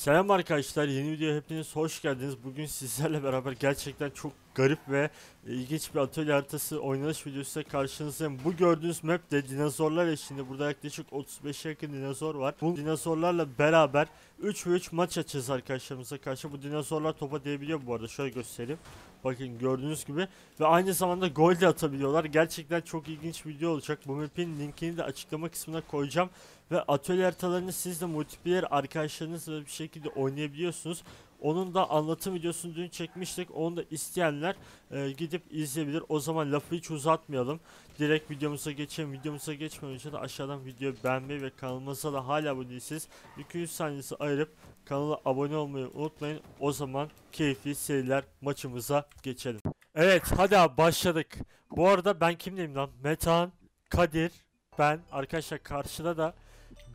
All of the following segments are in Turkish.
Selam arkadaşlar yeni videoya hepiniz hoş geldiniz. Bugün sizlerle beraber gerçekten çok garip ve ilginç bir atölye haritası oynanış videosuyla karşınızdayım. Bu gördüğünüz map de dinozorlar eşliğinde burada yaklaşık 35'e yakın dinozor var. Bu dinozorlarla beraber 3 ve 3 maç açacağız arkadaşlarımıza karşı. Bu dinozorlar topa değebiliyor bu arada şöyle göstereyim. Bakın gördüğünüz gibi ve aynı zamanda gol de atabiliyorlar. Gerçekten çok ilginç bir video olacak. Bu map'in linkini de açıklama kısmına koyacağım. Ve atölye haritalarını siz de multiplayer arkadaşlarınızla bir şekilde oynayabiliyorsunuz. Onun da anlatım videosunu dün çekmiştik. Onu da isteyenler e, gidip izleyebilir. O zaman lafı hiç uzatmayalım. Direkt videomuza geçelim. Videomuza geçmeden önce de aşağıdan videoyu beğenmeyi ve kanalımıza da hala abone değilseniz 200 saniyesi ayırıp kanala abone olmayı unutmayın. O zaman keyifli seyirler maçımıza geçelim. Evet hadi abi başladık. Bu arada ben kimdeyim lan? Metan, Kadir, ben. Arkadaşlar karşıda da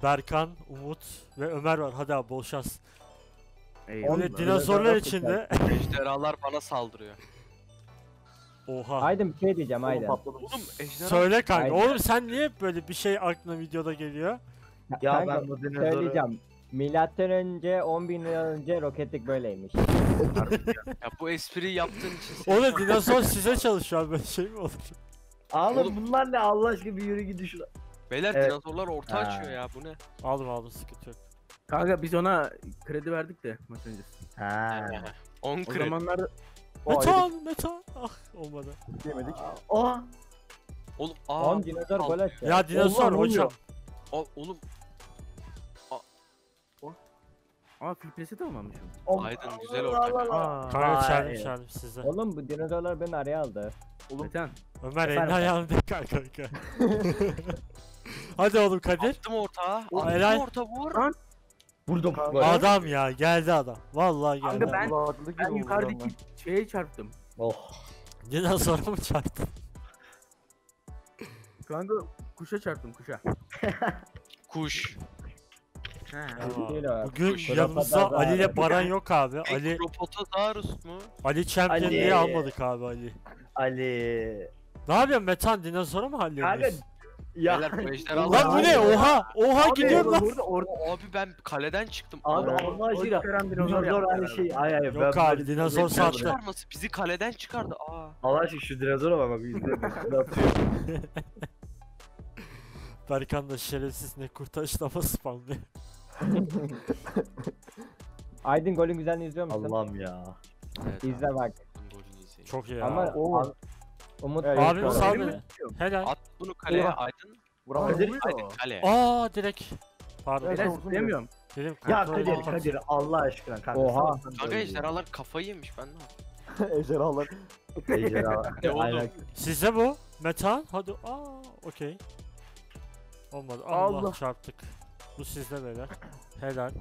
Berkan, Umut ve Ömer var. Hadi abi bol şans. Eyvallah. Böyle dinozorlar içinde. Ejderhalar bana saldırıyor. Oha. Aydın bir şey diyeceğim Aydın. Oğlum ejderha Söyle kanka. Aynen. Oğlum sen niye hep böyle bir şey aklına videoda geliyor? Ya Kanka, ben bu dinozoru... söyleyeceğim. Milattan önce 10 bin yıl önce roketlik böyleymiş. ya bu espriyi yaptığın için seni Oğlum dinozor size çalışıyor abi böyle şey mi olur? Oğlum, Oğlum- bunlar ne Allah aşkına bir yürü gidin şuna. Beyler Evet. dinozorlar orta Ha. açıyor ya bu ne? Aldım aldım sıkıntı yok. Kanka biz ona kredi verdik de maç öncesi. Ha. 10 O kredi. zamanlar Metan, Metan. Ah olmadı. Yemedik. Oha. Oğlum aa 10 dinozor gol atıyor. Ya dinozor oluyor? hocam. o- oğlum Aa filtresi de olmamış O- Aydın, güzel ortak. Aa. Kanka çağırdım size. Oğlum bu dinozorlar beni araya aldı. Metan. Ömer elini ayağını dikkat kanka. Hadi oğlum Kadir. attım ortağa. Aa, orta vur. Vurdum. Adam ya geldi adam. Vallahi geldi. Kanka ben, adam. ben yukarıdaki şeye çarptım. Oh. Dinozora mı çarptı? Kanka kuşa çarptım kuşa. Kuş. Bugün Kuş. yanımızda Kuş. Ali ile Baran yok abi. Ali Ekropotosaurus mu? Ali Champion'liği Ali. almadık abi Ali. Ali. Ne yapıyorsun Metan dinozora mı Kanka. hallediyorsun? Ya. Beyler bu. Lan bu ne? Oha! Oha gidiyor lan. Burada orada Abi ben kaleden çıktım. Abi Allah aşkına. dinozor hani şey. Ay ay. Yok ben abi, dinozor böyle- sattı. çıkarması bizi kaleden çıkardı. Aa. Allah aşkına şu dinozora bak bak izle. Berkan da şerefsiz ne kurtarışlama spamlıyor. Aydın golün güzelliğini izliyor musun? Allah'ım ya. Evet, İzle abi, bak. golünü izleyin. Çok iyi Ama ya. o Umut Abi Yok, sal yok. beni. Helal. At bunu kaleye Eyvah. Aydın. Kadir. Aydın kale. Aa direkt. Pardon. Neden istemiyorum. Dedim Ya kontrol Kadir olmaz. Kadir Allah aşkına kanka. Oha. sana- Kanka ejderhalar kafayı yemiş ben ne yapayım? Ejderhalar. Ejderha. Ne oldu? Aynen. Sizde bu. Metan hadi. Aa okey. Olmadı. Allah, Allah. çarptık. Bu sizde beyler. Helal.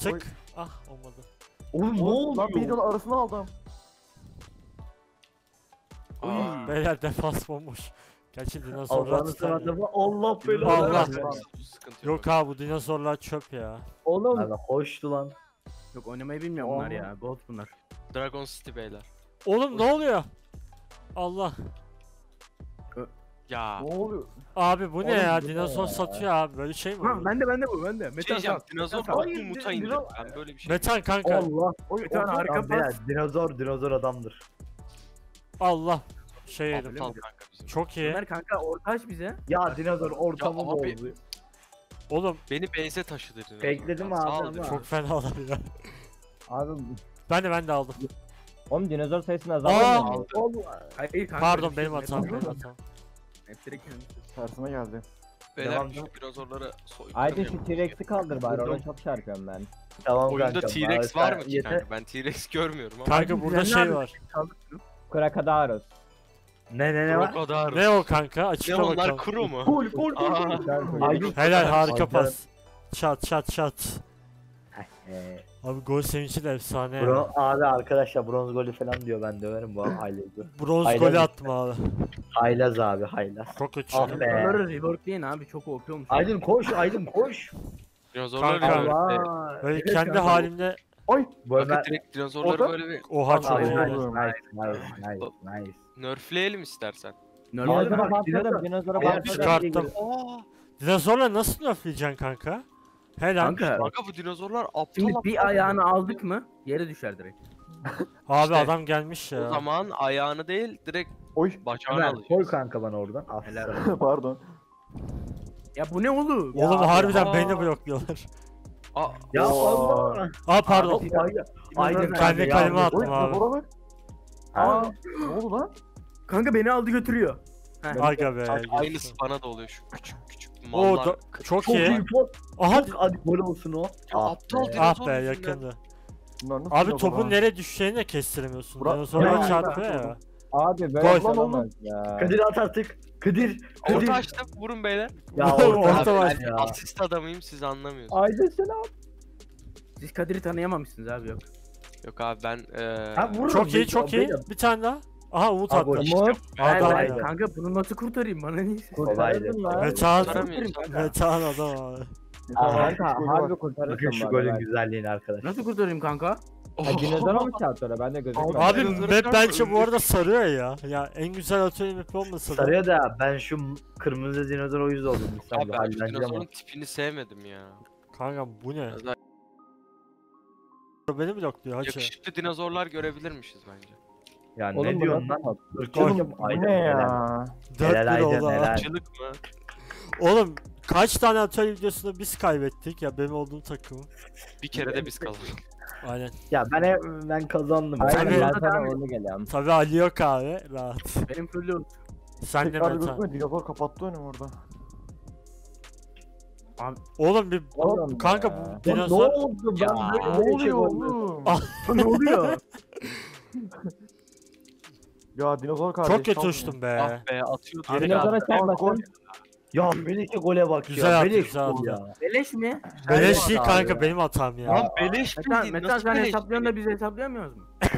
Tık. Ah olmadı. Oğlum ne oluyor? videonun arasına aldım. Aa. Beyler defans bomboş. Gerçi dinozorlar tutar ya. Allah belanı Allah. versin. Sıkıntı Yok abi bu dinozorlar çöp ya. Oğlum Abi hoştu lan. Yok oynamayı bilmiyor bunlar ya. Gold bunlar. Dragon City beyler. Oğlum ne oluyor? Allah. Ya. Ne oluyor? Abi bu ne Oğlum ya? bu ne Dinozor ya? satıyor abi. Böyle şey mi Ha olur? bende bende bu bende. Bir şey Metan diyeceğim. sal. Dinozor Metan muta indir. Ben böyle bir şey. Metan kanka. Allah. Oy, Metan oy, arka pas. dinozor dinozor adamdır. Allah. Şey yedim. Aptal kanka bizim. Çok iyi. Ömer kanka ortaç bize. Ya dinozor ortamı Ya abi- bozdu. Oğlum Beni base'e taşıdı dinozor. Bekledim Sağ abi ol ama. dinozor. çok fenalar ya. abi Ben de ben de aldım. oğlum dinozor sayısını Aa! azaltmıyor. Hayır kanka. Pardon bir şey benim hatam benim hatam. Hep direkt kendisi. Tersime geldi. Beyler Devam, şu devam. dinozorları soykırım şu T-Rex'i kaldır bari ona çok çarpıyorum ben. Tamam Oyunda kanka, T-Rex var mı ki yeter- kanka? Ben T-Rex görmüyorum ama. Kanka burada düzenli şey abi. var. Krakadaros. Ne ne ne O var? kadar. Ne o kanka? Ne Açıkla onlar bakalım. kuru mu? Gol gol gol. Aa. Helal harika pas. Çat çat çat. Ee, Abi gol sevinci de efsane bro, ya. abi arkadaşlar bronz golü falan diyor ben döverim bu haylazı. Bronz Aynen. golü attım abi. Haylaz abi haylaz. Çok kötü. Ah be. Dinozorları reworkleyin abi çok OP olmuş. Aydın koş Aydın koş. Dinozorları Kanka. böyle. Böyle Evet kendi kanka. halimde Bu Ömer. Kanka direkt dinozorları Orada- böyle bir oha çok iyi. nice Oğlum. nice nice nice nice. nerfleyelim istersen. Normal Dinozora dinozor- dinozora Beyler, bantladım. Çıkarttım. Dinozorla nasıl nerfleyeceksin kanka? Helal. Kanka Kanka bu dinozorlar aptal şimdi aptal. bir ayağını aldık mı yere düşer direkt. Abi İşte, adam gelmiş O ya. zaman ayağını değil direkt Oy bacağını Ömer alacak. koy kanka bana oradan. Helal Aferin. pardon. Ya bu ne oğlum? Oğlum harbiden aa. beni blokluyorlar. Aa, Ya Oo. Allah. Aa pardon. Abi, Aynen. Aynen Kendi kanka, ya. attım Oy abi. bak. Aa, Ne oldu lan? kanka beni aldı götürüyor. Aga be. aynısı bana da oluyor şu küçük küçük Oo mallar. da- çok Çok iyi. iyi top. Aha Çok hadi gol olsun o. Ya Ah aptal be. ah be yüzünden. yakındı. Bunlar nasıl Abi topun lan? nereye düşeceğini de kestiremiyorsun. Bura- Dinozorlar Ya, çarpıyor ya. Abi böyle Gol. şey olamaz ya. Kadir at artık. Kadir. Orta Kadir. açtım vurun beyler. Ya Orta orta var. ya. asist adamıyım siz anlamıyorsunuz. Aydın selam. Siz Kadir'i tanıyamamışsınız abi yok. Yok abi ben eee Ha, vururum Çok iyi çok iyi. Bir tane daha. Aha Umut Abi, attı. Umut. Adam Ben- kanka bunu nasıl kurtarayım bana niye? Kurtardın lan. Metehan. Kurtaramıyoruz kanka. Metehan adam abi. Kanka harbi bak. kurtarırsın Bakın şu bana golün bak. güzelliğini arkadaş. Nasıl kurtarayım kanka? Ha, dinozor mu oraya? Ben de gözükmüyor. Abi Dinozorlar map bence bu arada sarıyor ya. Ya en güzel atölye map olmasa da. Sarıyor da ben şu kırmızı dinozor o yüzden oldum. Abi ben şu dinozorun tipini sevmedim ya. Kanka bu ne? Biraz daha Beni blokluyor hacı. Yakışıklı dinozorlar görebilirmişiz bence. Ya Oğlum ne diyorsun lan? Aynen ne ya? 4 Helal 1 Aydın, oldu ha. helal. Çılık mı? Oğlum kaç tane atölye videosunda biz kaybettik ya benim olduğum takımı. Bir kere de biz kazandık. Aynen. Ya ben hep, ben kazandım. Aynen Tabii. ben sana onu geliyorum. Tabi Ali yok abi rahat. Benim full Sen de gözükmüyor. Dinozor kapattı önümü orada. Oğlum bir Oğlum kanka bu dinozor Ne oldu? Ben Ya, böyle Ne bir şey oluyor oğlum? Ne oluyor? Ya dinozor kardeş. çok kötü uçtum be. Ah be atıyordu. Geri Dinozora. Ya Melike gole bak Güzel ya. attı, güzel gol ya. Beleş mi? Beleş değil kanka ya. benim hatam ya. Lan beleş Metan, bildiğin Metan nasıl sen beleş? hesaplıyorsun da biz hesaplayamıyoruz mu?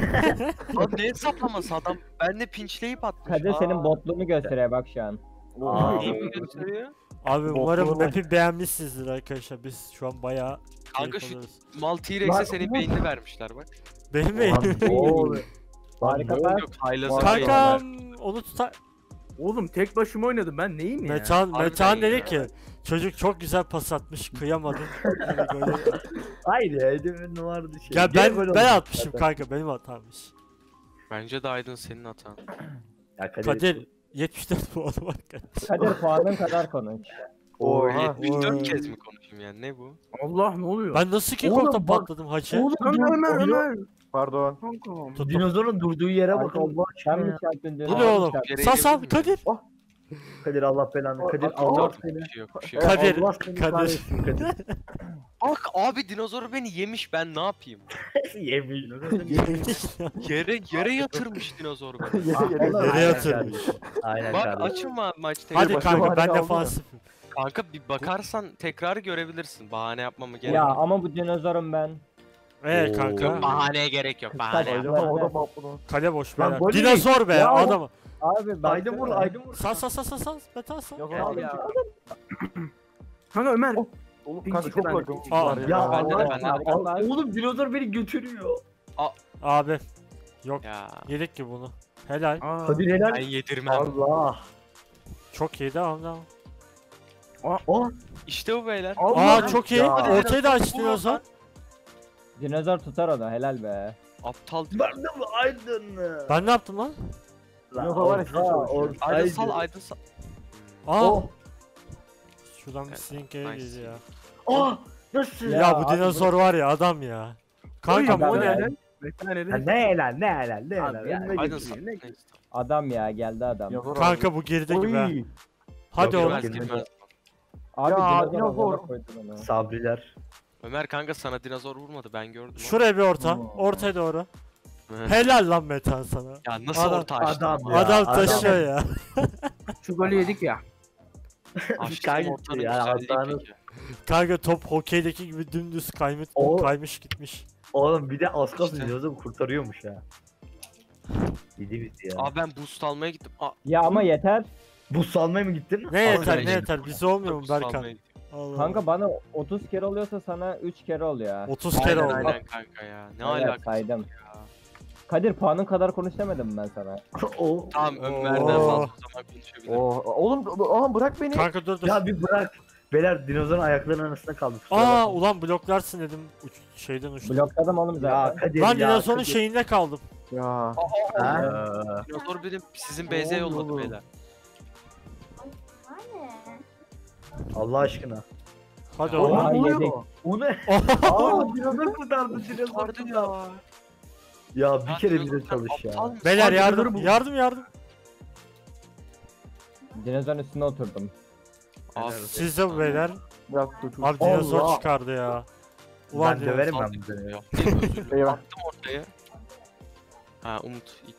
Lan ne hesaplaması adam? Ben de pinçleyip atmış. Kadir senin botluğunu gösteriyor bak şu an. Aa, iyi mi gösteriyor? Abi umarım map'i beğenmişsinizdir arkadaşlar. Biz şu an bayağı Kanka keyif şu alıyoruz. mal T-Rex'e senin beynini vermişler bak. Benim ne oluyor? Harika bak. Yok haylazı Vay beyni. Kankam onu tutar. Oğlum tek başıma oynadım ben neyim ya? Harbiden Metehan ya. dedi ki çocuk çok güzel pas atmış kıyamadım. Böyle golü- Haydi Edemin vardı şey. ya ben ben atmışım zaten. kanka benim hatammış. Bence de Aydın senin hatan. Ya Kadir. Kadir 74 puanı var Kadir. Kadir puanın kadar konuş. Oo Oha. 74 Oy. kez mi konuşayım yani ne bu? Allah ne oluyor? Ben nasıl ki Oğlum bak- patladım hacı? Oğlum Ömer Ömer. Pardon. Tuttum. Dinozorun durduğu yere bakın Allah Sen aşkına mi ya. çarptın. Bu ne oğlum? Yere Sas al eğildim mi? Kadir. Kadir Allah belanı. Kadir Allah Yok, seni. bir şey yok, bir şey yok. Kadir, Allah seni Kadir. kahretsin Kadir. Bak abi dinozoru beni yemiş ben ne yapayım? Yemiş. Yere yere yatırmış dinozor beni. Yere yere. Yere Aynen yatırmış. kardeşim. Aynen Bak kardeşim. açın ma maç Hadi tekrar. kanka ben aldı ya. defansifim. Kanka bir bakarsan tekrarı görebilirsin. Bahane yapmamı gerek Ya yok. ama bu dinozorum ben. Ee Oo. kanka. Yok bahaneye gerek yok. Bahane Aydın yap. o da patladı. Kale boş gol Dinozor be adamı. Abi. Aydın vur Aydın vur. Sal sal sal sal sal. Metan sal. Gel aldım. ya. Kanka Ömer. Oğlum kanka çok var ya. Ya Bende de, Allah bende de. aşkına. Al- Oğlum dinozor beni götürüyor. Abi. Yok yedik ki bunu. Helal. Aa, Kadir helal. ben yedirmem. Allah. Çok iyi devam devam. Oh. İşte bu beyler. Allah. Aa çok iyi. Ortayı da aç Vur dinozor. Tutar onu helal be. Aptal Ben de mi Aydın? Ben ne yaptım lan? Dinozor var ya, ortaydı. Aydın sal Aydın sal. Aa. Oh. Şuradan bir Evet, slink'e nice. girdi ya. Oh. Nasıl? Ya, Ya bu dinozor var ya adam ya. O ben- ne? Ya ne helal ne helal ne helal. Ya, Aydın sal. Adam ya geldi adam. Dinozor Kanka bu geride gibi ha. Oy. Hadi Yok, oğlum. Abi Ya, dinozor. Sabriler. Ömer kanka sana dinozor vurmadı ben gördüm. Şuraya bir orta. Hmm. Ortaya doğru. Helal lan Metan sana. Ya nasıl Adam- orta açtın? adam ya. Adam adam. taşıyor ya. Şu golü yedik ya. Açtım Kanka ortanın ya, güzelliği hatanız- peki. Kanka top hokeydeki gibi dümdüz kaymış, O- kaymış gitmiş. Oğlum bir de az kalsın İşte. dinozor kurtarıyormuş ya. Yedi bizi ya. Abi ben boost almaya gittim. Aa, Ya ama yeter. Bu salmaya mı gittin? Ne yeter ne yeter bize olmuyor mu boost Berkan? almaya gittim. Allah Kanka bana 30 kere oluyorsa sana 3 kere oluyor. 30 kere Aynen oldu. aynen kanka ya. Ne Evet, alakası saydım. ya. Kadir puanın kadar konuş demedim mi ben sana. o. Tamam Ömer'den Oo. fazla zaman konuşabilirim. Oh, oğlum aha bırak beni. Kanka dur dur. Ya bir bırak. Beyler dinozorun ayaklarının arasında kaldı. kusura Aa bakmayın. ulan bloklarsın dedim uç, şeyden uçtum. Blokladım oğlum Ya zaten. Kadir Lan ya. dinozorun Kadir. şeyinde kaldım. Ya. Ha? Dinozor benim sizin base'e oluyor yolladı oğlum? beyler. Allah aşkına. Hadi oğlum. Ne oluyor? O ne? Aa dinozor kurtardı dinozor kurtardı. ya. Ya bir kere sen çalış ya. Beyler yardım yardım yardım. Dinozorun üstüne oturdum. Abi, Siz de bu beyler. Dakika dur. Abi dinozor Allah. çıkardı ya. Ulan Ben dinozor. döverim ben bu özür dilerim. Eyvah. Attım ortaya. Ha Umut it.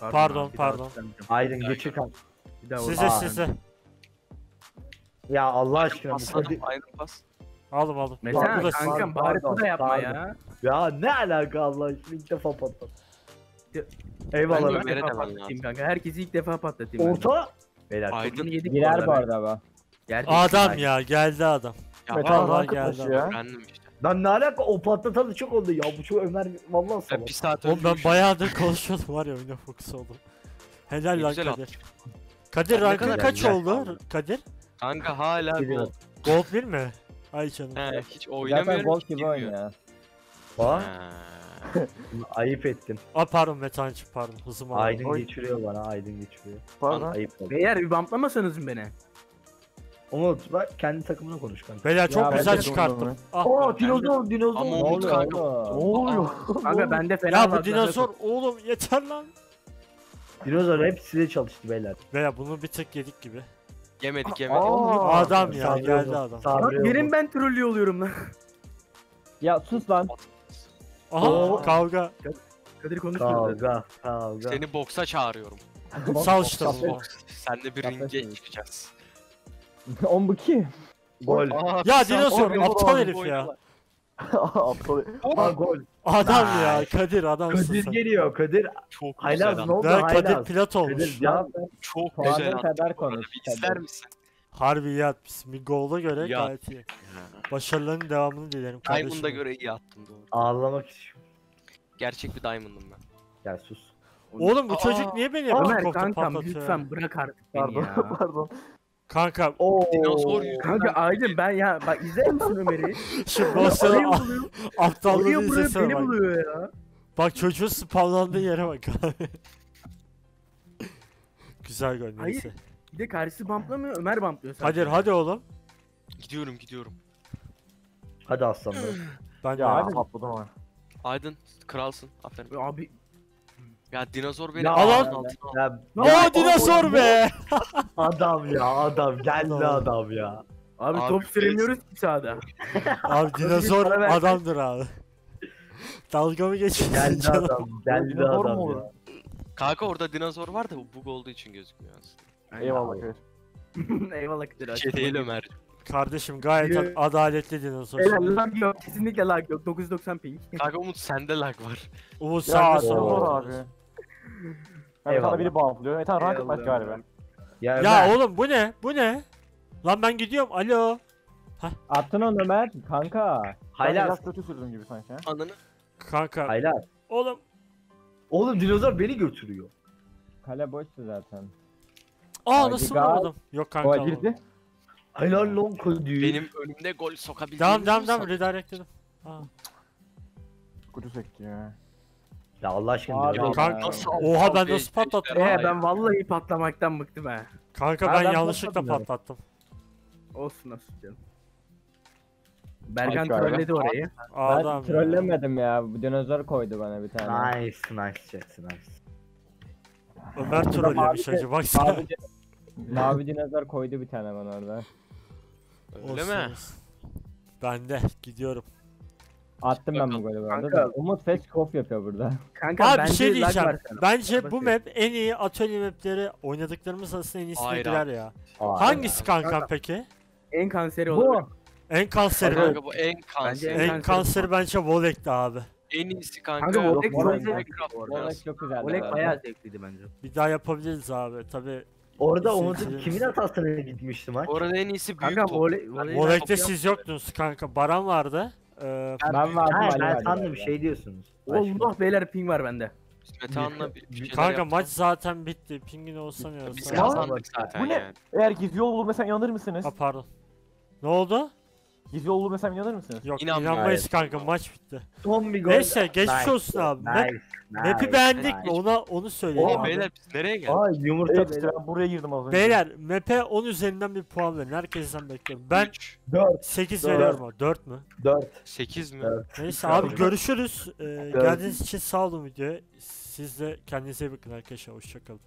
Pardon, pardon. Aydın geçir kal. Bir daha Size Aa. size. Ya Allah aşkına bu Pasladım Kadir. aynı pas. Aldım aldım. Mesela da kankam bari bu da yapma pardon. ya. Ya ne alaka Allah aşkına ilk defa patladı. Ya- Eyvallah. Ben de- Ömer'e defa demen patlatayım kanka. Herkesi ilk defa patlatayım. ben. Orta. Beyler Aydın yedik Girer bu arada. Gerçekten Adam Aydın. ya geldi adam. Ya Metan vallahi geldi ama. ya. öğrendim işte. Lan ne alaka o patlatalı çok oldu ya bu çok Ömer vallahi Ben salak. bir saat Oğlum ben bayağıdır konuşuyordum var ya oyuna fokus oldum. Helal Ne lan Kadir. Kadir rankın kaç oldu? Kadir? Kanka hala Geliyor. gol. Gold 1 mi? Ay canım. He hiç Zaten oynamıyorum. gol hiç gibi girmiyor. oynuyor. Bak Ha. ayıp ettin. Aa pardon Metancı pardon hızım aldı. Aydın Oy. geçiriyor bana Aydın geçiriyor. Pardon. Ayıp oldu. Beyler bir bamplamasanız mı beni? Umut bak kendi takımına konuş kanka. Beyler çok Ya, güzel de çıkarttım. Ah, Aa dinozor dinozor. Ama Ne Umut oluyor kanka. Oğlum? oluyor? Kanka bende fena ya bu dinozor oğlum yeter lan. Dinozor hep size çalıştı beyler. Veya bunu bir tık yedik gibi. Yemedik yemedik. Aa. Adam ya Sabri geldi adam. Sabri Lan benim ben trollüyor oluyorum lan. Ya sus lan. Aha Oo. kavga. Kadir konuşmuyor. Kavga kavga. Seni boksa çağırıyorum. Sal işte Kafes- bunu. Boks. Senle bir ringe çıkacağız. On bu kim? Gol. Ya dinozor aptal herif ya. Aptal. Aa gol. Adam ya. Kadir adamsın Kadir sen. geliyor Kadir. Çok güzel Haylaz ne oldu Ben Kadir Haylaz? pilot olmuş. Kadir ya. Çok Puanın güzel adam. kadar konuş, Kadir. misin? Harbi iyi atmışsın. Bir golda göre Ya. gayet iyi. Başarılarının devamını dilerim kardeşim. Diamond'a göre iyi attım doğru. Ağlamak istiyorum. Gerçek bir Diamond'ım ben. Gel sus. Oğlum bu Aa. çocuk niye beni hep Ömer kankam patlatıyor? lütfen bırak artık beni Pardon. ya. Pardon. Kanka Oo. Dinozor yüzünden. Kanka Aydın ben ya bak izler misin Ömer'i? şu buluyor. aptallığını Oraya buraya izlesene beni bak. buluyor ya. Bak çocuğun spamlandığı yere bak abi. Güzel gol Hayır. neyse. Bir de karşısı bamplamıyor Ömer bamplıyor sadece. Kadir hadi oğlum. Gidiyorum gidiyorum. Hadi aslanlarım. Ben de Ya abi. patladım. Aydın kralsın. Aferin. Abi Ya dinozor beni Ya adam- altına aldı. Ya, dinozor be. adam ya adam geldi Adam. adam ya. abi, Abi, top süremiyoruz ki sahada. Abi dinozor adamdır abi. Dalga mı geçiyorsun Geldi canım? adam. Geldi Dinozor mu adam ya. Kanka orada dinozor var da bu bug olduğu için gözükmüyor aslında. Eyvallah. Eyvallah Kadir. Şey değil Ömer. Kardeşim gayet Yürü. adaletli dinozor. Beyler lag yok. Kesinlikle lag yok. 990 ping. Kanka Umut sende lag var. Umut Ya sağ dinozor Yani Eyvallah. biri bağlıyor. Metan rank atmaz Eyvallah. galiba. Ya, Ya Ömer, oğlum bu ne? Bu ne? Lan ben gidiyorum. Alo. Attın onu Ömer. Kanka. Ben Haylaz. biraz kötü sürdüm gibi sanki. ha. Ananı. Kanka. Haylaz. Oğlum. Oğlum dinozor beni götürüyor. Kale boştu zaten. Aa Hadi nasıl vurmadım? Yok kanka. Alamadım. girdi. Helal lan Kadir. Benim önümde gol sokabildiğini Devam devam devam redirect dedim. Aa. Kötü sekti ya. Ya Allah aşkına Abi, dinozor. Kanka. Nasıl Oha ben nasıl patlattım Ee ya? ben vallahi patlamaktan bıktım ha. Kanka ben ben yanlışlıkla patlattım. Olsun olsun canım. Galiba. trolledi orayı. Adam ben trollemedim ya. Bu dinozor koydu bana bir tane. Nice nice chat nice. Ömer trollemiş hacı baksana. Mavi, mavi dinozor koydu bir tane bana orada. Öyle Olsun, mi? Ben de gidiyorum. Attım ben bu golü bu arada. Kanka. da. Umut off yapıyor burada. Kanka Abi bir bence şey diyeceğim. Bence bu map en iyi atölye mapleri oynadıklarımız arasında en iyisine girer abi. ya. Hangisi kankam peki? En kanseri olabilir. Bu. En kanseri. Kanka bu en kanser. en En kanseri kanseri bence Volek'ti abi. En iyisi kanka. Kanka Volek Volek- çok zevkli. biraz. çok güzel. Volek bayağı zevkliydi bence. Bir daha yapabiliriz abi. Tabi Orada Umut'un kimin hatasına gitmişti maç? Orada en iyisi büyük Kanka top. Volek'te siz yoktunuz kanka. Baran vardı. Ee, Ben vardım Ha Ali ben vardı sandım galiba. şey diyorsunuz. Başka. Allah beyler ping var bende. Biz Metehan'la bir, bir şeyler kanka yaptık. maç zaten bitti. Pingin olsa ne Biz olsa. Ya- kazandık zaten Bu ne? yani. Eğer gizli yol bulur mesela inanır mısınız? Ha pardon. Ne oldu? Gizli olduğu mesela inanır mısınız? Yok İnanmıyorum. inanmayız kanka maç bitti. Son bir gol. Neyse geçmiş Nice, olsun abi. Map, Nice. map'i nice, beğendik mi? Ona onu söyleyelim. Oo abi. beyler biz nereye geldik? Aa yumurta Evet işte ben buraya girdim az önce. Beyler map'e 10 üzerinden bir puan verin. Herkesten bekliyorum. Ben 3, 4 8 Dört. veriyorum abi. 4 mü? 4 8 mi? Evet. Neyse abi görüşürüz. Ee, geldiğiniz için sağ olun videoya. Siz de kendinize iyi bakın arkadaşlar. Hoşçakalın.